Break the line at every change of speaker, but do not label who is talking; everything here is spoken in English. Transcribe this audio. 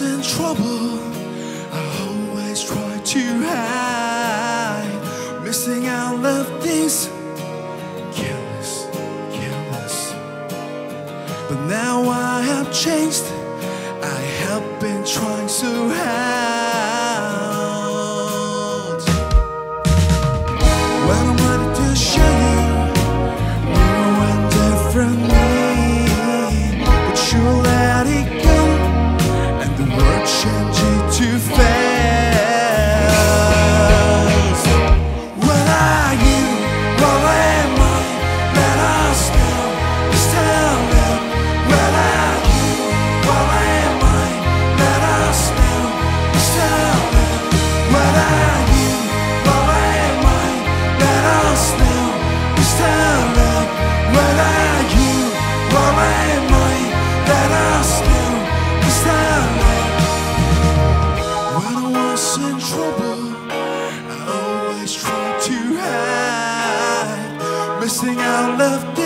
in trouble, I always tried to hide. Missing out left things careless, careless. But now I have changed. I have been trying so hard. promising our love.